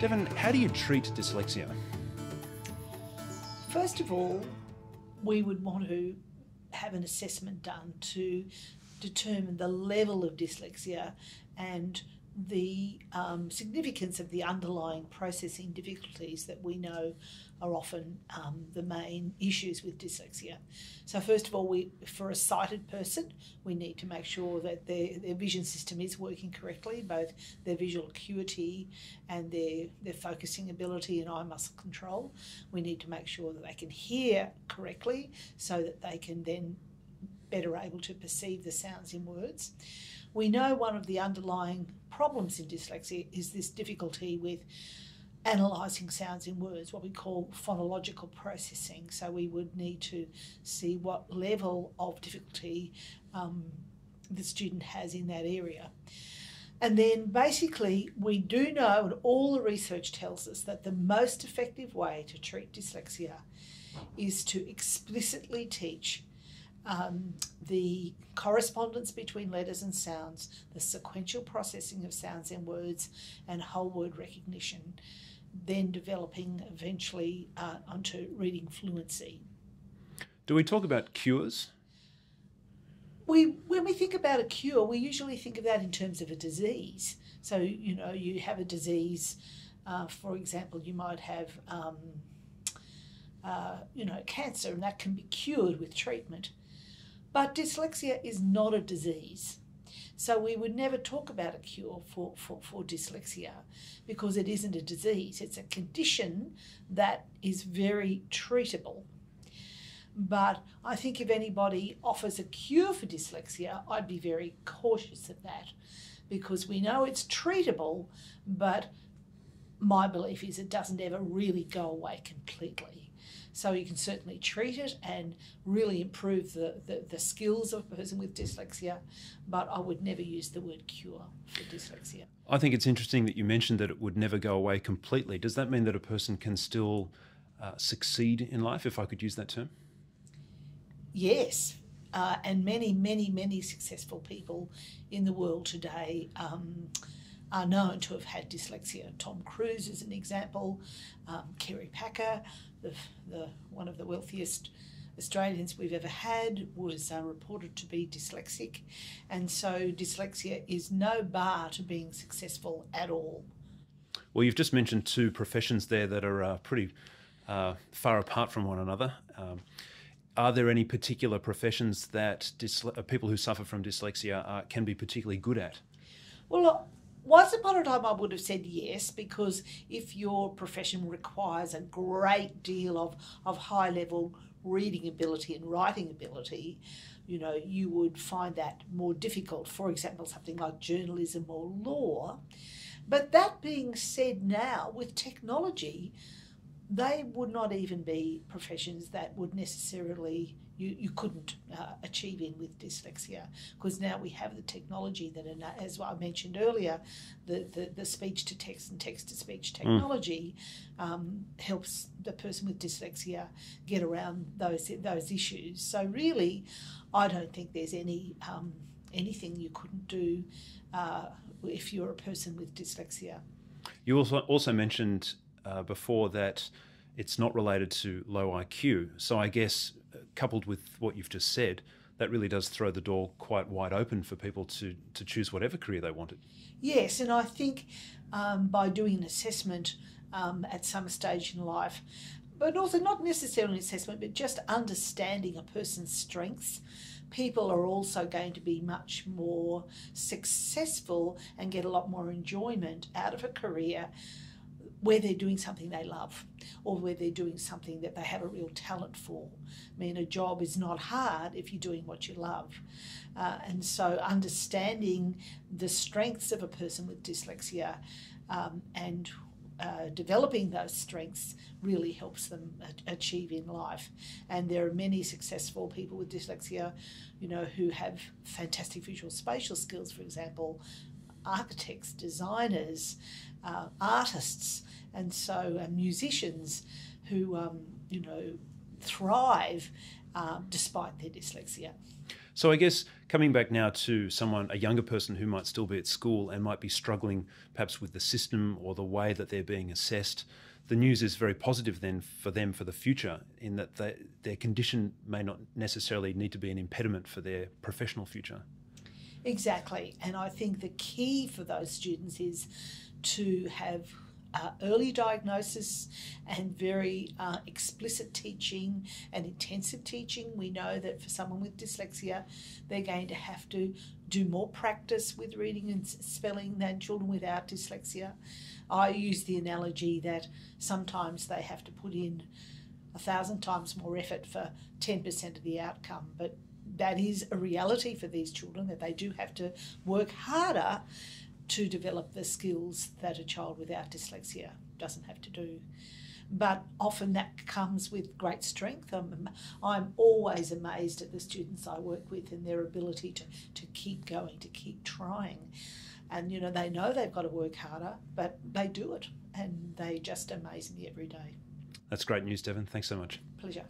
Devon, how do you treat dyslexia? First of all, we would want to have an assessment done to determine the level of dyslexia and the um, significance of the underlying processing difficulties that we know are often um, the main issues with dyslexia. So, first of all, we for a sighted person, we need to make sure that their, their vision system is working correctly, both their visual acuity and their, their focusing ability and eye muscle control. We need to make sure that they can hear correctly so that they can then better able to perceive the sounds in words. We know one of the underlying problems in dyslexia is this difficulty with analysing sounds in words, what we call phonological processing. So we would need to see what level of difficulty um, the student has in that area. And then basically, we do know, and all the research tells us, that the most effective way to treat dyslexia is to explicitly teach um, the correspondence between letters and sounds, the sequential processing of sounds and words, and whole word recognition, then developing eventually uh, onto reading fluency. Do we talk about cures? We, when we think about a cure, we usually think of that in terms of a disease. So, you know, you have a disease, uh, for example, you might have, um, uh, you know, cancer, and that can be cured with treatment. But dyslexia is not a disease. So we would never talk about a cure for, for, for dyslexia because it isn't a disease. It's a condition that is very treatable. But I think if anybody offers a cure for dyslexia, I'd be very cautious of that because we know it's treatable, but my belief is it doesn't ever really go away completely. So you can certainly treat it and really improve the, the, the skills of a person with dyslexia, but I would never use the word cure for dyslexia. I think it's interesting that you mentioned that it would never go away completely. Does that mean that a person can still uh, succeed in life, if I could use that term? Yes, uh, and many, many, many successful people in the world today um, are known to have had dyslexia. Tom Cruise is an example, um, Kerry Packer, the, the, one of the wealthiest Australians we've ever had, was uh, reported to be dyslexic. And so dyslexia is no bar to being successful at all. Well, you've just mentioned two professions there that are uh, pretty uh, far apart from one another. Um, are there any particular professions that uh, people who suffer from dyslexia uh, can be particularly good at? Well, once upon a time, I would have said yes, because if your profession requires a great deal of, of high level reading ability and writing ability, you know, you would find that more difficult. For example, something like journalism or law. But that being said, now with technology, they would not even be professions that would necessarily you, you couldn't uh, achieve in with dyslexia because now we have the technology that, as I mentioned earlier, the, the, the speech to text and text to speech hmm. technology mm. um, helps the person with dyslexia get around those those issues. So really, I don't think there's any um, anything you couldn't do uh, if you're a person with dyslexia. You also also mentioned uh, before that it's not related to low IQ. So I guess coupled with what you've just said, that really does throw the door quite wide open for people to, to choose whatever career they wanted. Yes, and I think um, by doing an assessment um, at some stage in life, but also not necessarily an assessment, but just understanding a person's strengths, people are also going to be much more successful and get a lot more enjoyment out of a career where they're doing something they love or where they're doing something that they have a real talent for. I mean, a job is not hard if you're doing what you love. Uh, and so, understanding the strengths of a person with dyslexia um, and uh, developing those strengths really helps them achieve in life. And there are many successful people with dyslexia, you know, who have fantastic visual spatial skills, for example, architects, designers, uh, artists, and so uh, musicians who um, you know thrive uh, despite their dyslexia. So I guess coming back now to someone, a younger person who might still be at school and might be struggling perhaps with the system or the way that they're being assessed, the news is very positive then for them for the future in that they, their condition may not necessarily need to be an impediment for their professional future. Exactly. And I think the key for those students is to have uh, early diagnosis and very uh, explicit teaching and intensive teaching. We know that for someone with dyslexia, they're going to have to do more practice with reading and spelling than children without dyslexia. I use the analogy that sometimes they have to put in a thousand times more effort for 10% of the outcome, but that is a reality for these children that they do have to work harder to develop the skills that a child without dyslexia doesn't have to do. But often that comes with great strength. I'm, I'm always amazed at the students I work with and their ability to, to keep going, to keep trying. And, you know, they know they've got to work harder, but they do it. And they just amaze me every day. That's great news, Devon. Thanks so much. Pleasure.